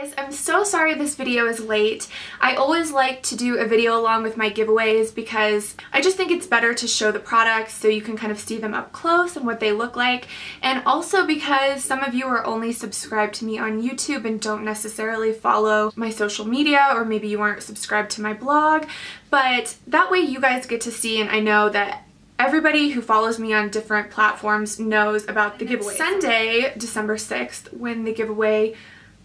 guys, I'm so sorry this video is late. I always like to do a video along with my giveaways because I just think it's better to show the products so you can kind of see them up close and what they look like and also because some of you are only subscribed to me on YouTube and don't necessarily follow my social media or maybe you aren't subscribed to my blog but that way you guys get to see and I know that everybody who follows me on different platforms knows about the giveaway. Sunday, December 6th, when the giveaway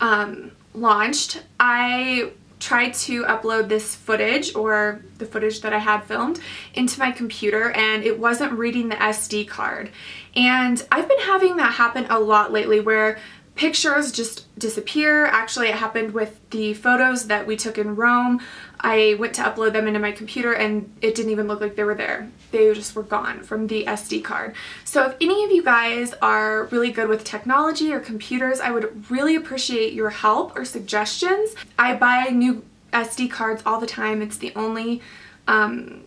um, launched, I tried to upload this footage or the footage that I had filmed into my computer and it wasn't reading the SD card. And I've been having that happen a lot lately where pictures just disappear. Actually, it happened with the photos that we took in Rome. I went to upload them into my computer and it didn't even look like they were there. They just were gone from the SD card. So if any of you guys are really good with technology or computers, I would really appreciate your help or suggestions. I buy new SD cards all the time. It's the only um,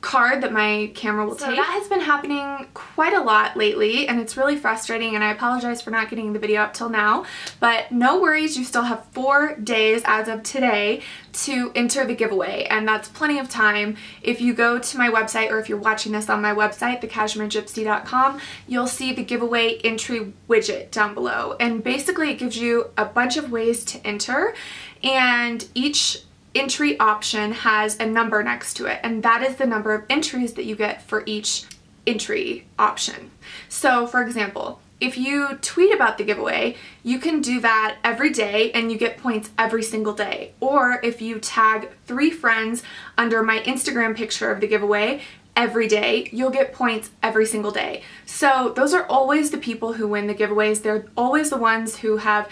card that my camera will so take. that has been happening quite a lot lately and it's really frustrating and I apologize for not getting the video up till now but no worries you still have four days as of today to enter the giveaway and that's plenty of time. If you go to my website or if you're watching this on my website thecashmeregypsy.com you'll see the giveaway entry widget down below and basically it gives you a bunch of ways to enter and each entry option has a number next to it and that is the number of entries that you get for each entry option. So for example, if you tweet about the giveaway, you can do that every day and you get points every single day. Or if you tag three friends under my Instagram picture of the giveaway every day, you'll get points every single day. So those are always the people who win the giveaways. They're always the ones who have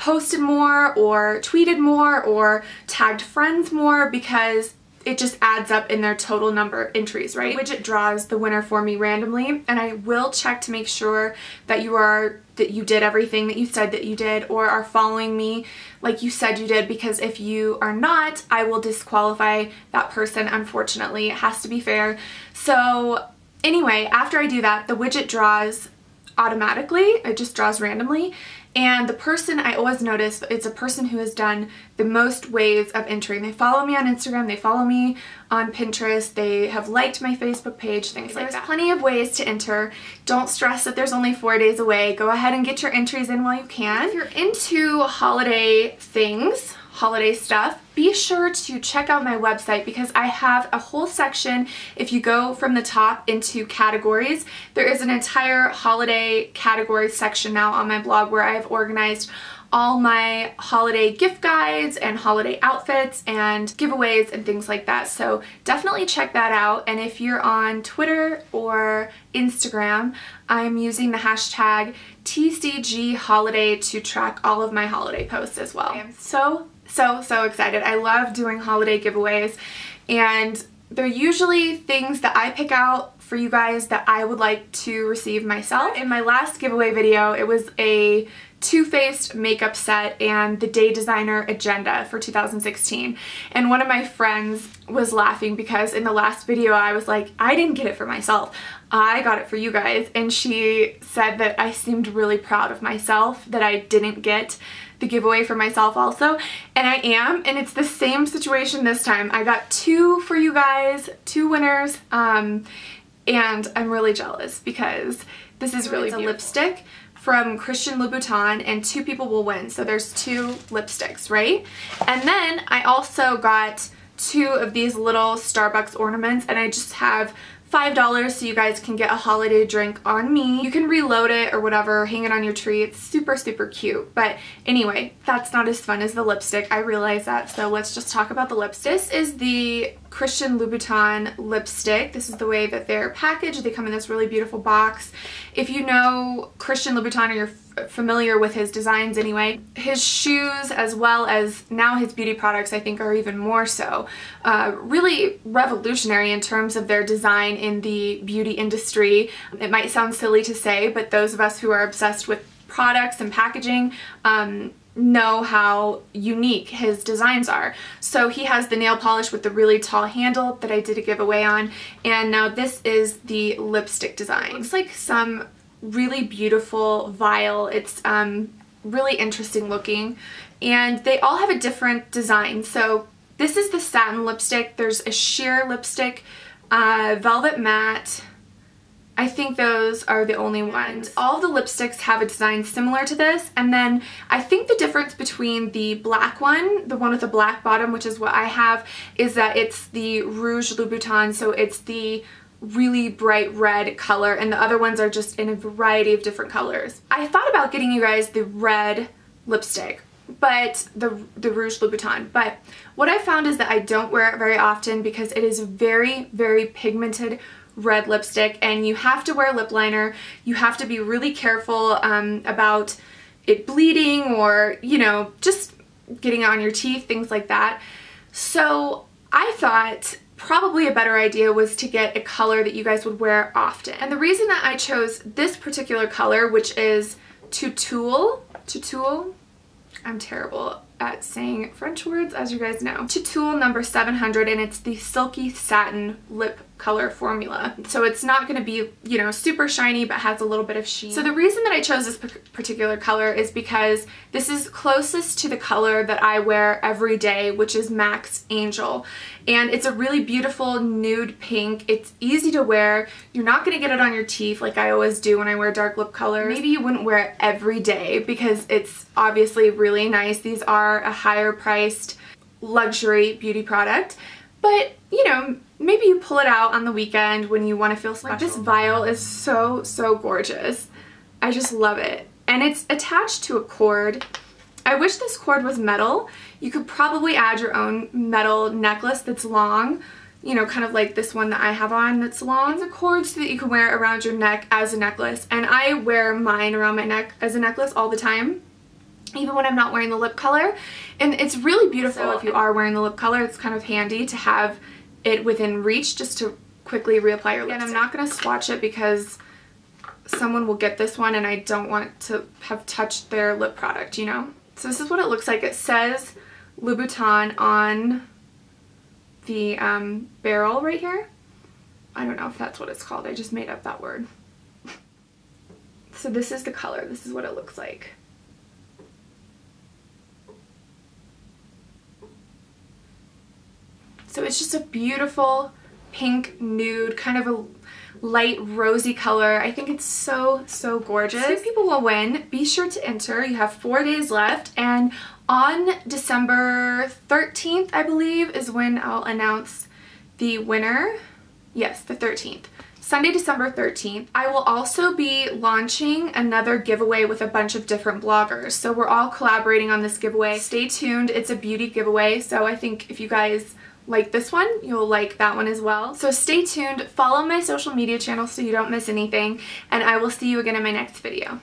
posted more or tweeted more or tagged friends more because it just adds up in their total number of entries, right? Widget draws the winner for me randomly and I will check to make sure that you are that you did everything that you said that you did or are following me like you said you did because if you are not, I will disqualify that person unfortunately. It has to be fair. So anyway, after I do that, the widget draws automatically. It just draws randomly and the person I always notice, it's a person who has done the most ways of entering. They follow me on Instagram, they follow me on Pinterest, they have liked my Facebook page, things like that. There's plenty of ways to enter. Don't stress that there's only four days away. Go ahead and get your entries in while you can. If you're into holiday things, holiday stuff, be sure to check out my website because I have a whole section. If you go from the top into categories, there is an entire holiday category section now on my blog where I've organized all my holiday gift guides and holiday outfits and giveaways and things like that. So definitely check that out. And if you're on Twitter or Instagram, I'm using the hashtag TCG holiday to track all of my holiday posts as well. I am so so, so excited. I love doing holiday giveaways and they're usually things that I pick out for you guys that I would like to receive myself. In my last giveaway video, it was a Too Faced makeup set and the Day Designer Agenda for 2016. And one of my friends was laughing because in the last video I was like, I didn't get it for myself. I got it for you guys. And she said that I seemed really proud of myself that I didn't get the giveaway for myself also and I am and it's the same situation this time. I got two for you guys, two winners um, and I'm really jealous because this is oh, really it's a lipstick from Christian Louboutin and two people will win. So there's two lipsticks, right? And then I also got two of these little Starbucks ornaments and I just have $5 so you guys can get a holiday drink on me. You can reload it or whatever, hang it on your tree. It's super, super cute. But anyway, that's not as fun as the lipstick. I realize that. So let's just talk about the lipstick. This is the Christian Louboutin lipstick. This is the way that they're packaged. They come in this really beautiful box. If you know Christian Louboutin or you're familiar with his designs anyway. His shoes as well as now his beauty products I think are even more so. Uh, really revolutionary in terms of their design in the beauty industry. It might sound silly to say but those of us who are obsessed with products and packaging um, know how unique his designs are. So he has the nail polish with the really tall handle that I did a giveaway on and now this is the lipstick design. It looks like some really beautiful vial. It's um, really interesting looking. And they all have a different design. So this is the satin lipstick. There's a sheer lipstick, uh, velvet matte, I think those are the only ones. All the lipsticks have a design similar to this and then I think the difference between the black one, the one with the black bottom which is what I have, is that it's the Rouge Louboutin so it's the really bright red color and the other ones are just in a variety of different colors. I thought about getting you guys the red lipstick but the, the Rouge Louboutin. But what I found is that I don't wear it very often because it is very, very pigmented, red lipstick and you have to wear lip liner. You have to be really careful um, about it bleeding or, you know, just getting on your teeth, things like that. So I thought probably a better idea was to get a color that you guys would wear often. And the reason that I chose this particular color, which is Tutulle, Tutulle, I'm terrible at saying French words, as you guys know. Tutulle number 700, and it's the Silky Satin Lip color formula. So it's not going to be, you know, super shiny but has a little bit of sheen. So the reason that I chose this particular color is because this is closest to the color that I wear every day, which is MAC Angel. And it's a really beautiful nude pink. It's easy to wear. You're not going to get it on your teeth like I always do when I wear dark lip colors. Maybe you wouldn't wear it every day because it's obviously really nice. These are a higher priced luxury beauty product. But, you know, maybe you pull it out on the weekend when you want to feel special. Like this vial is so, so gorgeous. I just love it. And it's attached to a cord. I wish this cord was metal. You could probably add your own metal necklace that's long, you know, kind of like this one that I have on that's long. It's a cord so that you can wear around your neck as a necklace. And I wear mine around my neck as a necklace all the time even when I'm not wearing the lip color. And it's really beautiful so if you are wearing the lip color. It's kind of handy to have it within reach just to quickly reapply your lipstick. And I'm not going to swatch it because someone will get this one and I don't want to have touched their lip product, you know? So this is what it looks like. It says Louboutin on the um, barrel right here. I don't know if that's what it's called. I just made up that word. so this is the color. This is what it looks like. So it's just a beautiful pink nude, kind of a light rosy color. I think it's so, so gorgeous. Three people will win. Be sure to enter. You have four days left. And on December 13th, I believe, is when I'll announce the winner. Yes, the 13th. Sunday, December 13th. I will also be launching another giveaway with a bunch of different bloggers. So we're all collaborating on this giveaway. Stay tuned. It's a beauty giveaway. So I think if you guys like this one, you'll like that one as well. So stay tuned, follow my social media channels so you don't miss anything, and I will see you again in my next video.